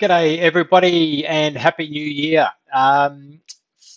G'day, everybody, and Happy New Year. Um,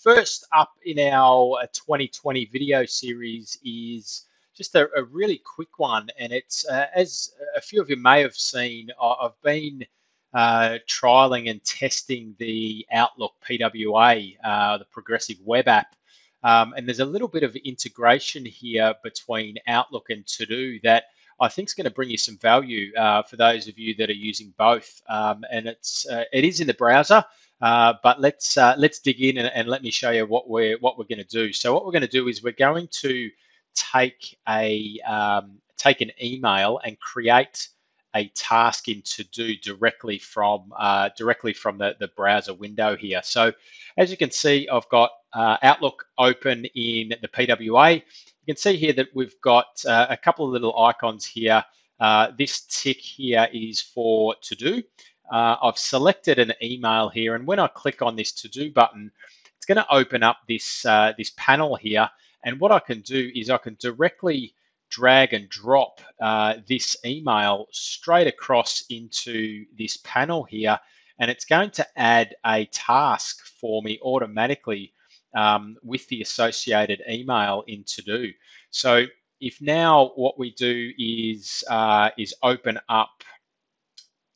first up in our 2020 video series is just a, a really quick one, and it's uh, as a few of you may have seen, I've been uh, trialing and testing the Outlook PWA, uh, the Progressive Web App. Um, and there's a little bit of integration here between Outlook and To Do that I think is going to bring you some value uh, for those of you that are using both. Um, and it's uh, it is in the browser, uh, but let's uh, let's dig in and, and, let me show you what we're what we're going to do. So what we're going to do is we're going to take a um, take an email and create a task in to do directly from uh, directly from the, the browser window here. So as you can see, I've got uh, Outlook open in the PWA. You can see here that we've got uh, a couple of little icons here. Uh, this tick here is for to do. Uh, I've selected an email here, and when I click on this to do button, it's going to open up this uh, this panel here. And what I can do is I can directly drag and drop uh, this email straight across into this panel here, and it's going to add a task for me automatically um, with the associated email in to do. So if now what we do is uh, is open up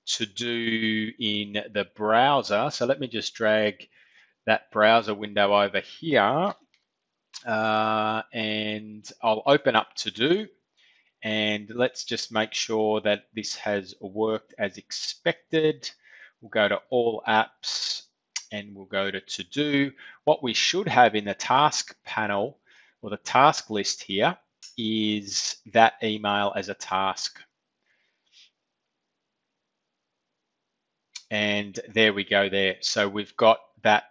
to do in the browser. So let me just drag that browser window over here uh, and I'll open up to do and let's just make sure that this has worked as expected. We'll go to all apps and we'll go to to do. What we should have in the task panel or the task list here is that email as a task. And there we go there. So we've got that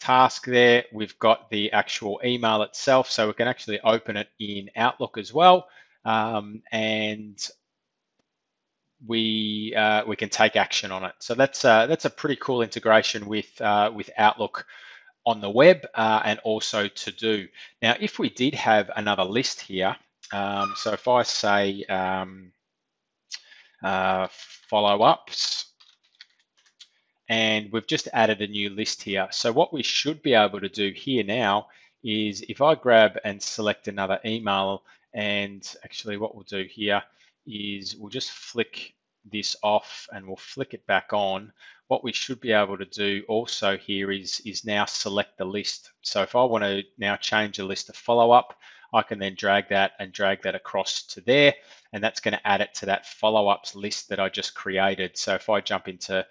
task there. We've got the actual email itself. So we can actually open it in Outlook as well. Um, and we uh, we can take action on it. So that's uh, that's a pretty cool integration with uh, with Outlook on the web uh, and also to do. Now, if we did have another list here, um, so if I say um, uh, follow ups, and we've just added a new list here. So what we should be able to do here now is if I grab and select another email, and actually what we'll do here is we'll just flick this off and we'll flick it back on. What we should be able to do also here is, is now select the list. So if I want to now change the list to follow up, I can then drag that and drag that across to there, and that's going to add it to that follow-ups list that I just created. So if I jump into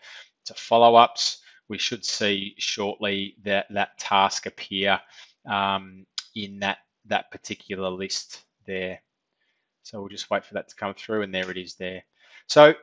to follow-ups, we should see shortly that that task appear um, in that that particular list there. So we'll just wait for that to come through and there it is there. So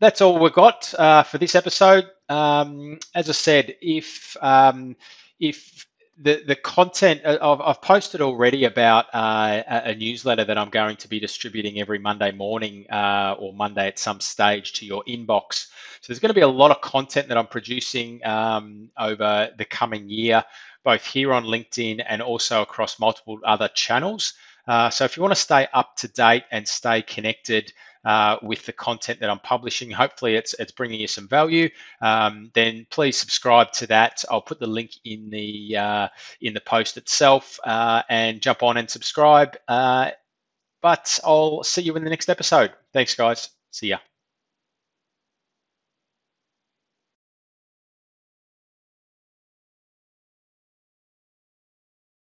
that's all we've got uh, for this episode. Um, as I said, if um, if the, the content uh, I've, I've posted already about uh, a, newsletter that I'm going to be distributing every Monday morning uh, or Monday at some stage to your inbox. So there's going to be a lot of content that I'm producing um, over the coming year, both here on LinkedIn and also across multiple other channels. Uh, so if you want to stay up to date and stay connected uh, with the content that I'm publishing, hopefully it's it's bringing you some value. Um, then please subscribe to that. I'll put the link in the uh, in the post itself uh, and jump on and subscribe. Uh, but I'll see you in the next episode. Thanks, guys. See ya.